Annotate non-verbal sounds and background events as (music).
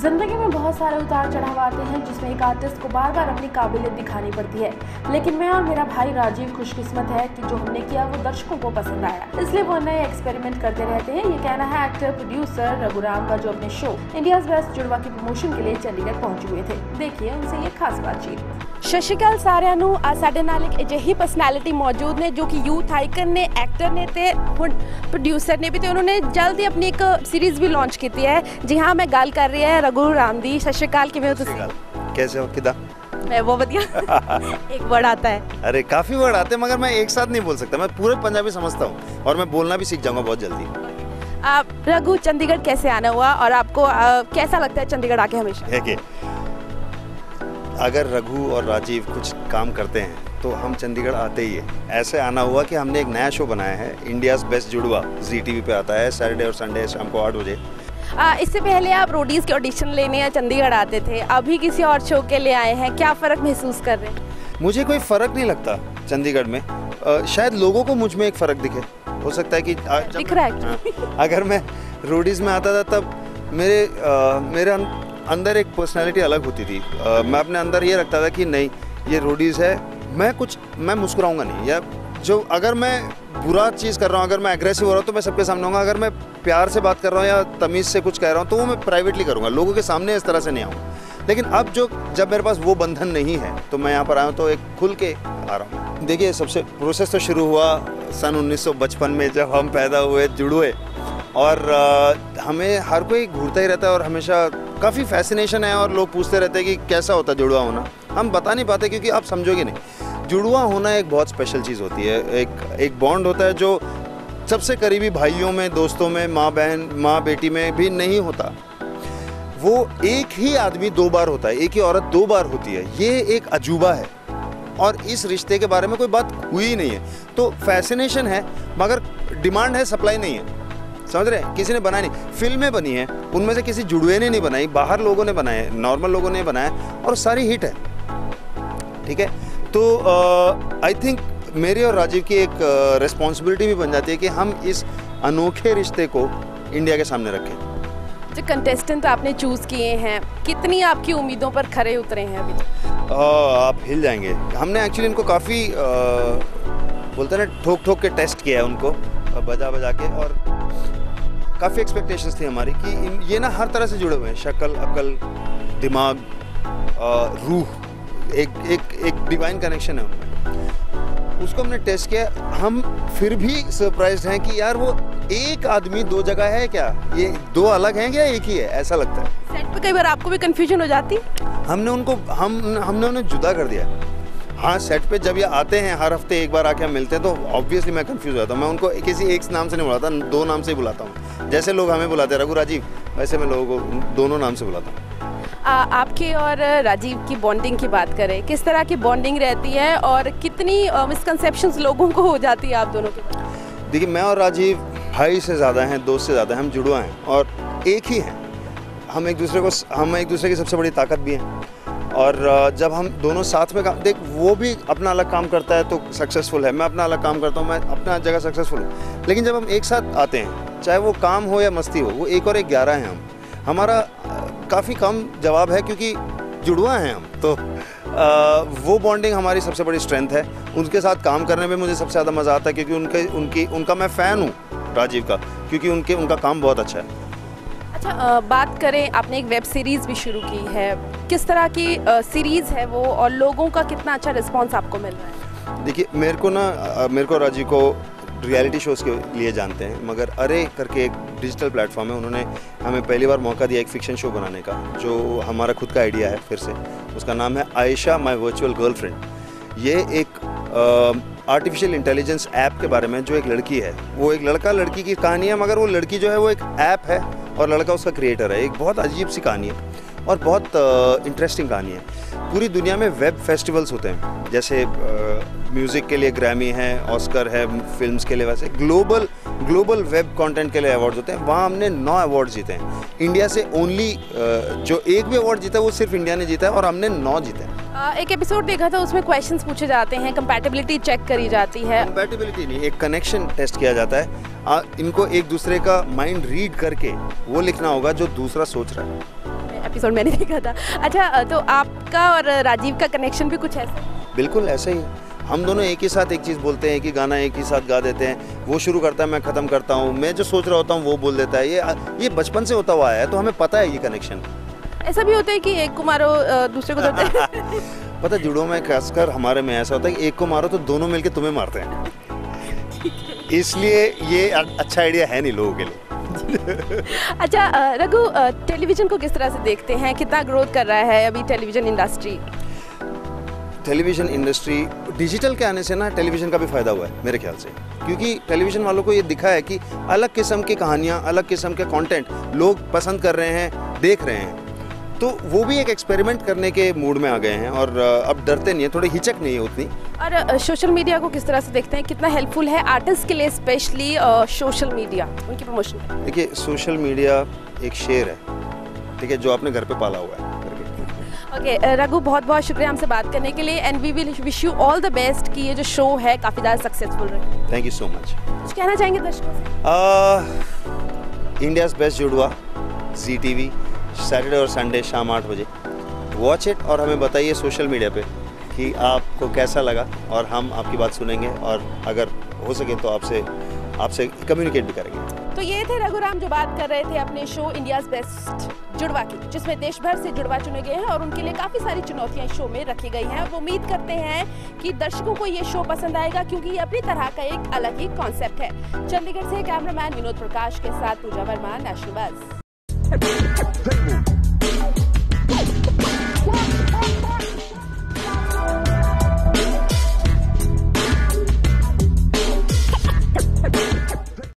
ज़िंदगी में बहुत सारे उतार चढ़ाव आते हैं, जिसमें एक आर्टिस्ट को बार बार अपनी काबिलियत दिखानी पड़ती है। लेकिन मैं और मेरा भाई राजीव खुशकिस्मत है कि जो हमने किया, वो दर्शकों को पसंद आया। इसलिए वो नए एक्सपेरिमेंट करते रहते हैं। ये कहना है एक्टर प्रोड्यूसर रघुराम का जो अपने शो इंडिया बेस्ट जुड़वा की प्रमोशन के लिए चंडीगढ़ पहुँचे हुए थे। देखिए उनसे ये खास बातचीत। ਸਤਿ ਸ਼੍ਰੀ ਅਕਾਲ ਸਾਰਿਆਂ ਨੂੰ ਅੱਜ ਸਾਡੇ ਨਾਲ ਇੱਕ ਅਜਿਹੀ ਪਰਸਨੈਲਿਟੀ ਮੌਜੂਦ ਨੇ ਜੋ ਕਿ ਯੂਥ ਆਈਕਨ ਨੇ ਐਕਟਰ ਨੇ ਤੇ ਹੁਣ ਪ੍ਰੋਡਿਊਸਰ ਨੇ ਵੀ ਤੇ ਉਹਨਾਂ ਨੇ ਜਲਦੀ ਆਪਣੀ ਇੱਕ ਸੀਰੀਜ਼ ਵੀ ਲਾਂਚ ਕੀਤੀ ਹੈ ਜੀ ਹਾਂ ਮੈਂ ਗੱਲ ਕਰ ਰਹੀ ਹਾਂ ਰਘੂ ਰਾਮ ਦੀ ਸਤਿ ਸ਼੍ਰੀ ਅਕਾਲ ਕਿਵੇਂ ਹੋ ਤੁਸੀਂ कैसे हो किदा मैं बहुत ਵਧੀਆ एक वर्ड आता है अरे काफ़ी वर्ड आते हैं मगर मैं एक साथ नहीं बोल सकता मैं पूरे पंजाबी समझता हूँ और मैं बोलना भी सीख जाऊंगा बहुत जल्दी आप रघु चंडीगढ़ कैसे आना हुआ और आपको अ, कैसा लगता है चंडीगढ़ आके हमेशा है कि अगर रघु और राजीव कुछ काम करते हैं तो हम चंडीगढ़ आते ही है। ऐसे आना हुआ कि हमने एक नया शो बनाया है India's best Judwaa. G T पे आता है सैटरडे और संडे शाम को आठ बजे। इससे पहले आप रोडीज के ऑडिशन लेने या चंडीगढ़ आते थे अभी किसी और शो के लिए आए हैं क्या फ़र्क महसूस कर रहे हैं? मुझे कोई फ़र्क नहीं लगता चंडीगढ़ में। अ, शायद लोगों को मुझमें एक फ़र्क दिखे। हो सकता है कि आ, दिख रहा है। हाँ, अगर मैं रोडीज़ में आता था तब मेरे अ, मेरे अंदर एक पर्सनैलिटी अलग होती थी। अ, मैं अपने अंदर ये रखता था कि नहीं ये रोडीज़ है मैं कुछ मैं मुस्कुराऊँगा नहीं। या जो अगर मैं बुरा चीज़ कर रहा हूँ अगर मैं एग्रेसिव हो रहा हूँ तो मैं सबके सामने होऊँगा। अगर मैं प्यार से बात कर रहा हूँ या तमीज़ से कुछ कह रहा हूँ तो वो मैं प्राइवेटली करूँगा। लोगों के सामने इस तरह से नहीं आऊँ। लेकिन अब जो जब मेरे पास वो बंधन नहीं है तो मैं यहाँ पर आया हूँ तो एक खुल के आ रहा हूँ। देखिए सबसे प्रोसेस तो शुरू हुआ सन 1955 में जब हम पैदा हुए जुड़ुए और अ, हमें हर कोई घूरता ही रहता है और हमेशा काफ़ी फैसिनेशन है और लोग पूछते रहते हैं कि कैसा होता है जुड़वा होना। हम बता नहीं पाते क्योंकि आप समझोगे नहीं। जुड़वा होना एक बहुत स्पेशल चीज़ होती है। एक एक बॉन्ड होता है जो सबसे करीबी भाइयों में, दोस्तों में माँ बहन माँ बेटी में भी नहीं होता। वो एक ही आदमी दो बार होता है, एक ही औरत दो बार होती है। ये एक अजूबा है। और इस रिश्ते के बारे में कोई बात हुई नहीं है। तो फैसिनेशन है, मगर डिमांड है सप्लाई नहीं है। समझ रहे हैं? किसी ने बनाई नहीं। फ़िल्में बनी हैं उनमें से किसी जुड़वे ने नहीं बनाई बाहर लोगों ने बनाए नॉर्मल लोगों ने बनाया और सारी हिट है। ठीक है? तो आई uh, थिंक मेरी और राजीव की एक रिस्पॉन्सिबिलिटी uh, भी बन जाती है कि हम इस अनोखे रिश्ते को इंडिया के सामने रखें। जो कंटेस्टेंट आपने चूज़ किए हैं कितनी आपकी उम्मीदों पर खरे उतरे हैं अभी? तक? आप हिल जाएँगे। हमने एक्चुअली इनको काफ़ी बोलते हैं ना ठोक ठोक के टेस्ट किया है उनको बजा बजा के और काफ़ी एक्सपेक्टेशंस थी हमारी कि इन ये ना हर तरह से जुड़े हुए हैं। शक्ल अकल दिमाग रूह एक एक एक डिवाइन कनेक्शन है उनमें। उसको हमने टेस्ट किया। हम फिर भी सरप्राइज़ हैं कि यार वो एक आदमी दो जगह है क्या? ये दो अलग हैं क्या? एक ही है? ऐसा लगता है। सेट पे कई बार आपको भी कंफ्यूजन हो जाती। है हमने उनको हम हमने उन्हें जुदा कर दिया। हाँ सेट पे जब ये आते हैं हर हफ़्ते एक बार आके हम मिलते हैं तो ऑब्वियसली मैं कंफ्यूज हो जाता हूँ। मैं उनको किसी एक नाम से नहीं बुलाता दो नाम से ही बुलाता हूँ। जैसे लोग हमें बुलाते हैं रघु राजीव वैसे मैं लोगों को दोनों नाम से बुलाता हूँ। आपके और राजीव की बॉन्डिंग की बात करें किस तरह की बॉन्डिंग रहती है और कितनी मिसकनसेप्शन लोगों को हो जाती है आप दोनों के देखिए मैं और राजीव भाई से ज़्यादा हैं दोस्त से ज़्यादा हैं हम जुड़वा हैं और एक ही हैं। हम एक दूसरे को हम एक दूसरे की सबसे बड़ी ताकत भी हैं। और जब हम दोनों साथ में काम देख वो भी अपना अलग काम करता है तो सक्सेसफुल है। मैं अपना अलग काम करता हूँ मैं अपना जगह सक्सेसफुल हूँ। लेकिन जब हम एक साथ आते हैं चाहे वो काम हो या मस्ती हो वो एक और एक ग्यारह हैं हम। हमारा काफ़ी कम जवाब है क्योंकि जुड़वा हैं हम तो अ, वो बॉन्डिंग हमारी सबसे बड़ी स्ट्रेंथ है। उनके साथ काम करने में मुझे सबसे ज़्यादा मज़ा आता है क्योंकि उनके उनकी उनका मैं फ़ैन हूँ राजीव का क्योंकि उनके उनका काम बहुत अच्छा है। अच्छा अ, बात करें आपने एक वेब सीरीज़ भी शुरू की है। किस तरह की अ, सीरीज़ है वो और लोगों का कितना अच्छा रिस्पॉन्स आपको मिल रहा है? देखिए मेरे को ना मेरे को राजीव को रियलिटी शोज़ के लिए जानते हैं, मगर अरे करके एक डिजिटल प्लेटफॉर्म है, उन्होंने हमें पहली बार मौका दिया एक फिक्शन शो बनाने का, जो हमारा खुद का आइडिया है फिर से। उसका नाम है आयशा माय वर्चुअल गर्लफ्रेंड ये एक आर्टिफिशियल इंटेलिजेंस ऐप के बारे में जो एक लड़की है, वो एक लड़का लड़की की कहानी है, मगर वो लड़की जो है वो एक ऐप है, और लड़का उसका क्रिएटर है। एक बहुत अजीब सी कहानी है। और बहुत इंटरेस्टिंग कहानी है। पूरी दुनिया में वेब फेस्टिवल्स होते हैं। जैसे म्यूज़िक के लिए ग्रैमी है ऑस्कर है फिल्म्स के लिए वैसे ग्लोबल ग्लोबल वेब कंटेंट के लिए अवार्ड्स होते हैं। वहाँ हमने नौ अवार्ड जीते हैं। इंडिया से ओनली जो एक भी अवार्ड जीता है वो सिर्फ़ इंडिया ने जीता है और हमने नौ जीते हैं। एक एपिसोड देखा था उसमें क्वेश्चंस पूछे जाते हैं कंपैटिबिलिटी चेक करी जाती है। कंपैटिबिलिटी नहीं एक कनेक्शन टेस्ट किया जाता है। आ, इनको एक दूसरे का माइंड रीड करके वो लिखना होगा जो दूसरा सोच रहा है। एपिसोड मैंने देखा था। अच्छा तो आपका और राजीव का कनेक्शन भी कुछ ऐसा? बिल्कुल ऐसे ही। हम दोनों एक ही साथ एक चीज़ बोलते हैं कि गाना एक ही साथ गा देते हैं। वो शुरू करता है मैं ख़त्म करता हूँ। मैं जो सोच रहा होता हूँ वो बोल देता है। ये ये बचपन से होता हुआ है तो हमें पता है ये कनेक्शन ऐसा भी होता है कि एक को मारो दूसरे को दर्द (laughs) पता जुड़ो में खासकर हमारे में ऐसा होता है कि एक को मारो तो दोनों मिलके तुम्हें मारते हैं। (laughs) इसलिए ये अच्छा आइडिया है नहीं लोगों के लिए। (laughs) अच्छा रघु टेलीविज़न को किस तरह से देखते हैं? कितना ग्रोथ कर रहा है अभी television industry? Television industry, digital के आने से ना टेलीविज़न का भी फ़ायदा हुआ है, मेरे ख्याल से। क्योंकि टेलीविज़न वालों को ये दिखा है कि अलग किस्म की कहानियाँ, अलग किस्म के कंटेंट लोग पसंद कर रहे हैं, देख रहे हैं। तो वो भी एक एक्सपेरिमेंट करने के मूड में आ गए हैं और अब डरते नहीं है थोड़ी हिचक नहीं है उतनी। और सोशल मीडिया को किस तरह से देखते हैं? कितना हेल्पफुल है आर्टिस्ट के लिए स्पेशली सोशल मीडिया उनकी प्रमोशन देखिए सोशल मीडिया एक शेर है ठीक है जो आपने घर पे पाला हुआ है ओके okay, रघु बहुत बहुत शुक्रिया हमसे बात करने के लिए and we will wish you all the best कि ये जो शो है काफ़ी ज़्यादा सक्सेसफुल रहे। थैंक यू सो मच कुछ कहना चाहेंगे दर्शकों से? India's best Judwaa Zee T V Saturday और संडे शाम आठ बजे। वॉच इट और हमें बताइए सोशल मीडिया पे कि आपको कैसा लगा और हम आपकी बात सुनेंगे और अगर हो सके तो आपसे आपसे कम्युनिकेट भी करेंगे। तो ये थे रघुराम जो बात कर रहे थे अपने शो इंडिया बेस्ट जुड़वा की जिसमें देश भर से जुड़वा चुने गए हैं और उनके लिए काफ़ी सारी चुनौतियाँ शो में रखी गई हैं। उम्मीद करते हैं कि दर्शकों को ये शो पसंद आएगा क्योंकि ये अपनी तरह का एक अलग ही कॉन्सेप्ट है। चंडीगढ़ से कैमरामैन विनोद प्रकाश के साथ पूजा वर्मा नेशनल They.